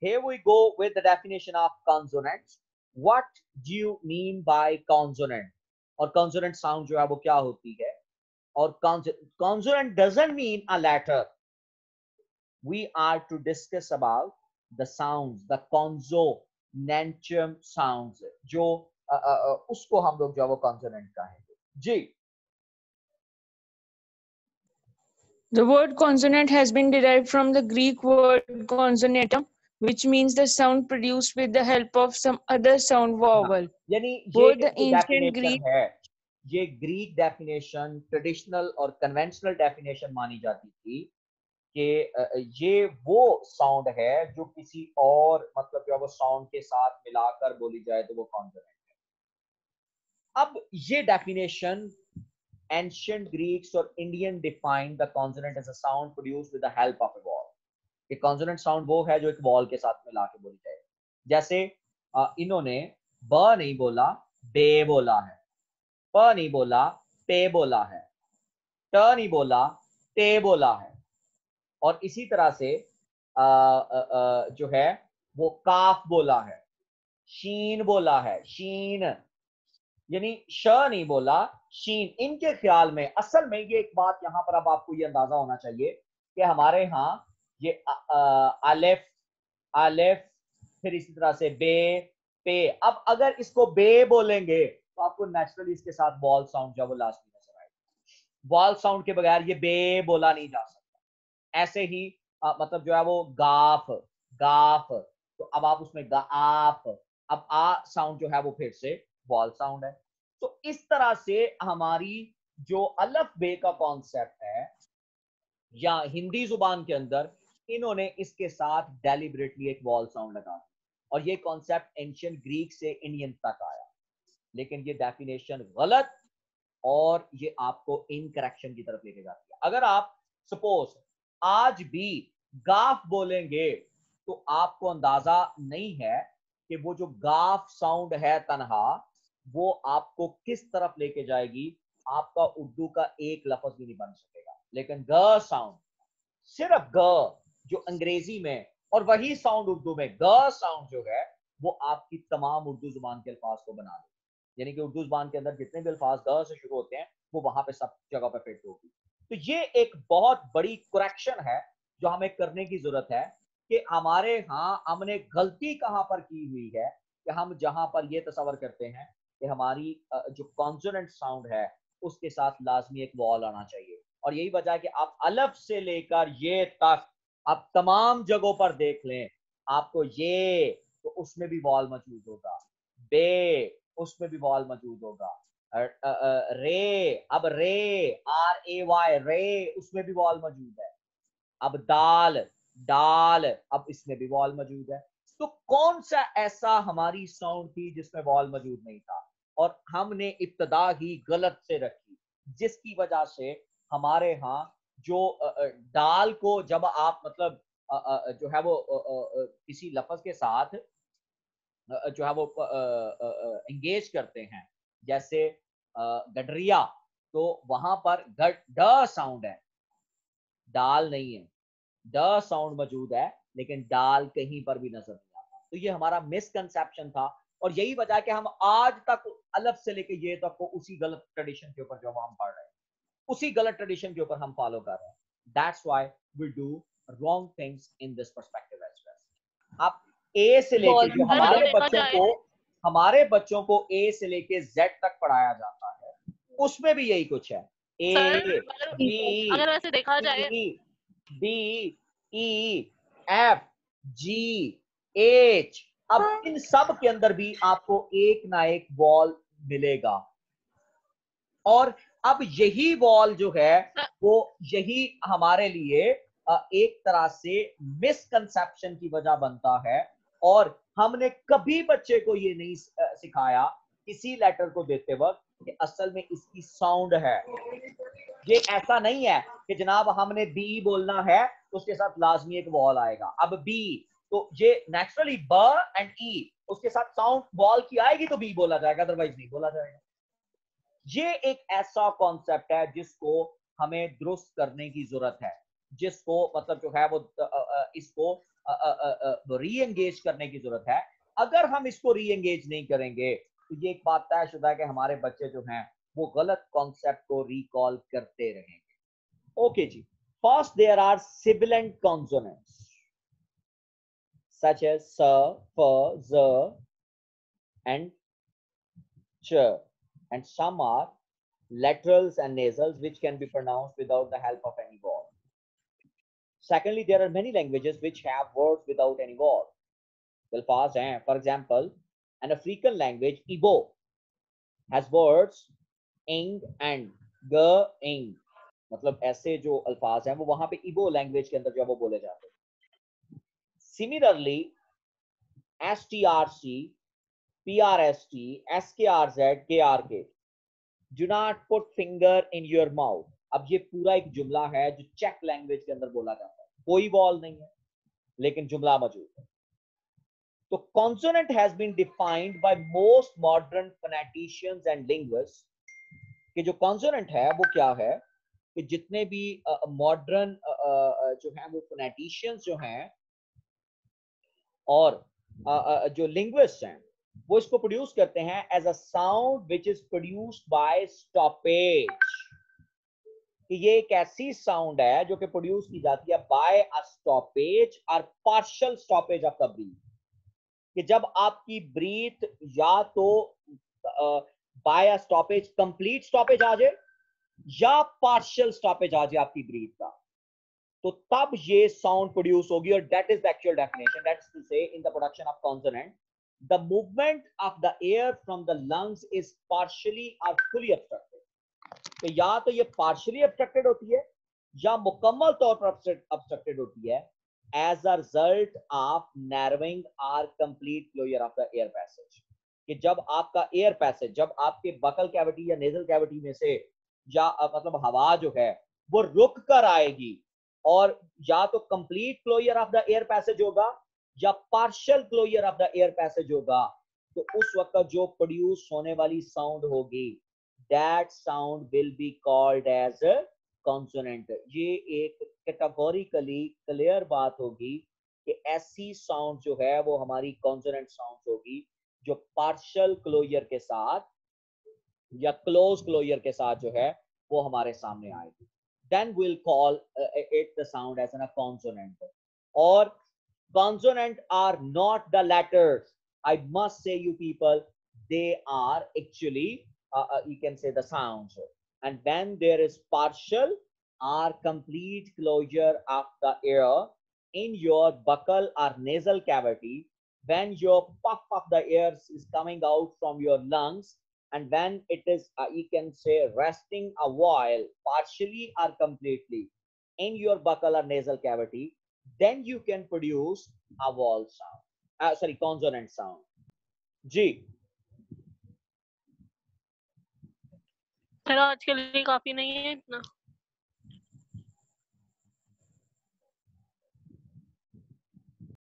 here we go with the definition of consonants what do you mean by consonant और consonant sound जो है वो क्या होती है और consonant doesn't mean a letter we are to discuss about the sounds the consonantium sounds जो uh, uh, उसको हम लोग जो है वो consonant कहेंगे जी The word consonant has been derived from the Greek word consonantum, which means the sound produced with the help of some other sound vowel. यानी Both ये the ancient Greek है ये ग्रीक डेफिनेशन ट्रेडिशनल और conventional definition मानी जाती थी कि ये वो साउंड है जो किसी और मतलब जो वो साउंड के साथ मिलाकर बोली जाए तो वो कॉन्सोनेंट है अब ये definition ancient Greeks or Indian defined the consonant as a sound produced with the help of a vowel. कि consonant sound वो है जो एक वॉल के साथ मिला के बोली जाए। जैसे इन्होंने ब नहीं बोला बे बोला है। प नहीं बोला पे बोला है। ट नहीं बोला ते बोला है। और इसी तरह से आ, आ, आ, जो है वो काफ बोला है। शीन बोला है शीन। यानी श नहीं बोला शीन। इनके ख्याल में असल में ये एक बात यहाँ पर अब आपको ये अंदाज़ा होना चाहिए कि हमारे यहाँ ये अलेफ अलेफ फिर इसी तरह से बे पे। अब अगर इसको बे बोलेंगे तो आपको नेचुरली इसके साथ बॉल साउंड जो वो लास्ट में नज़र आएगा। बॉल साउंड के बगैर ये बे बोला नहीं जा सकता। ऐसे ही आ, मतलब जो है वो गाफ गाफ। तो अब आप उसमें आप अब आ साउंड जो है वो फिर से वॉल साउंड है। तो इस तरह से हमारी जो अलफ बे का कॉन्सेप्ट है या हिंदी ज़ुबान के अंदर इन्होंने इसके साथ डेलिबरेटली एक वॉल साउंड लगा और ये कॉन्सेप्ट एंशियन ग्रीक से इंडियन तक आया। लेकिन ये डेफिनेशन गलत और ये आपको इनकरेक्शन की तरफ़ लेके जाती है। अगर आप सपोज़ आज भी गाफ बोलेंगे तो आपको अंदाज़ा नहीं है कि वो जो गाफ साउंड है तनहा, वो आपको किस तरफ़ लेके जाएगी। आपका उर्दू का एक लफज भी नहीं बन सकेगा। लेकिन ग साउंड सिर्फ़ ग जो अंग्रेज़ी में और वही साउंड उर्दू में, ग साउंड जो है, वो आपकी तमाम उर्दू ज़ुबान के अल्फाज को बना दे यानी कि उर्दू ज़ुबान के अंदर जितने भी अल्फाज ग से शुरू होते हैं, वो वहाँ पे सब जगह पे फिट होगी तो ये एक बहुत बड़ी करेक्शन है, जो हमें करने की ज़रूरत है, कि हमारे यहाँ हमने गलती कहाँ पर की हुई है, कि हम जहाँ पर ये तस्वर करते हैं, कि हमारी जो कॉन्सोनेंट साउंड है, उसके साथ लाजमी एक वॉल आना चाहिए। और यही वजह है कि आप अलफ से लेकर ये तक आप तमाम जगहों पर देख लें, आपको ये तो उसमें भी वॉल मौजूद होगा, बे, उसमें भी वॉल मौजूद होगा रे, अब रे आर ए वाई रे, उसमें भी वॉल मौजूद है, अब दाल डाल अब इसमें भी वॉल मौजूद है तो कौन सा ऐसा हमारी साउंड थी जिसमें वॉल मौजूद नहीं था? और हमने इब्तदा ही गलत से रखी, जिसकी वजह से हमारे यहाँ जो दाल को जब आप मतलब जो है वो किसी लफज के साथ जो है वो एंगेज करते हैं, जैसे गडरिया तो वहाँ पर ड साउंड है। डाल नहीं है। ड साउंड मौजूद है, लेकिन डाल कहीं पर भी नज़र नहीं आता। तो ये हमारा मिसकनसेप्शन था, और यही वजह कि हम आज तक अलग से लेके ये तक को उसी गलत ट्रेडिशन के ऊपर जो हम पढ़ रहे हैं। उसी गलत ट्रेडिशन के ऊपर हम फॉलो कर रहे हैं। That's why we do wrong things in this perspective as well आप ए से लेके जो हमारे बच्चों को हमारे बच्चों को ए से लेके जेड तक पढ़ाया जाता है उसमें भी यही कुछ है। ए बी अगर वैसे देखा जाए B E F G H अब। इन सब के अंदर भी आपको एक ना एक वॉल मिलेगा। और अब यही वॉल जो है हाँ। वो यही हमारे लिए एक तरह से मिसकंसेप्शन की वजह बनता है। और हमने कभी बच्चे को ये नहीं सिखाया किसी लेटर को देते वक्त कि असल में इसकी साउंड है। ये ऐसा नहीं है कि जनाब हमने बी बोलना है तो उसके साथ लाजमी एक वॉल आएगा। अब बी तो ये नेचुरली ब एंड ई उसके साथ साउंड बॉल की आएगी तो बी बोला जाएगा अदरवाइज़ नहीं बोला जाएगा। ये एक ऐसा कॉन्सेप्ट है जिसको हमें दुरुस्त करने की ज़रूरत है, जिसको मतलब जो है वो इसको री एंगेज करने की ज़रूरत है। अगर हम इसको री एंगेज नहीं करेंगे तो ये एक बात तय शुदा कि हमारे बच्चे जो हैं, वो गलत कॉन्सेप्ट को रिकॉल करते रहेंगे। Okay ji. First there are sibilant consonants such as स and ch. And some are laterals and nasals which can be pronounced without the help of any vowel. Secondly, there are many languages which have words without any vowel. Alfaz hain. For example, an African language, Igbo, has words ing and g, ing. मतलब ऐसे जो अल्फाज हैं वो वहां पे इबो language के अंदर जो वो बोले जाते हैं Similarly, STRC, PRST, SKRZ, KRK. Do not put finger in your mouth. अब ये पूरा एक जुमला है जो चेक लैंग्वेज के अंदर बोला जाता है कोई बॉल नहीं है लेकिन जुमला मौजूद है तो consonant has been defined by most modern phoneticians and linguists कि जो कॉन्सोनेंट है वो क्या है कि जितने भी मॉडर्न uh, uh, uh, जो है वो फोनेटिशियंस जो हैं और uh, uh, जो लिंग्विस्ट हैं वो इसको प्रोड्यूस करते हैं as a sound which is produced by stoppage कि ये एक ऐसी साउंड है जो कि प्रोड्यूस की जाती है बाय अ स्टॉपेज और partial stoppage of the breath कि जब आपकी ब्रीथ या तो by a stoppage complete stoppage आ जाए या पार्शियल स्टॉपेज आ जाए आपकी ब्रीथ का तो तब ये साउंड प्रोड्यूस होगी और that is the actual definition that's to say in the production of consonant the movement of the air from the lungs is partially और फुली ऑब्स्ट्रक्टेड तो या तो ये पार्शियली ऑब्स्ट्रक्टेड होती है, या मुकम्मल तौर पर ऑब्स्ट्रक्टेड होती है as a result of narrowing or complete closure of the air passage कि जब आपका एयर पैसेज जब आपके बकल कैविटी या नेजल कैविटी में से, या मतलब हवा जो है, वो रुक कर आएगी, और या तो complete closure of the air passage होगा या partial closure of the air passage होगा तो उस वक्त जो प्रोड्यूस होने वाली साउंड होगी that sound will be called as consonant ये एक कैटेगोरिकली क्लियर बात होगी कि ऐसी साउंड जो है, वो हमारी कॉन्सोनेंट साउंड होगी, जो पार्शियल क्लोजर के साथ या क्लोज क्लोजर के साथ जो है, वो हमारे सामने आएगी. Then will call it the sound as an a consonant. or consonant are not the letters i must say you people they are actually uh, uh, you can say the sounds. And when there is partial or complete closure of the air in your buccal or nasal cavity when your puff of the air is coming out from your lungs and when it is uh, you can say resting a while partially or completely in your buccal or nasal cavity then you can produce a vowel sound uh, sorry consonant sound जी चलो आज के लिए काफी नहीं है इतना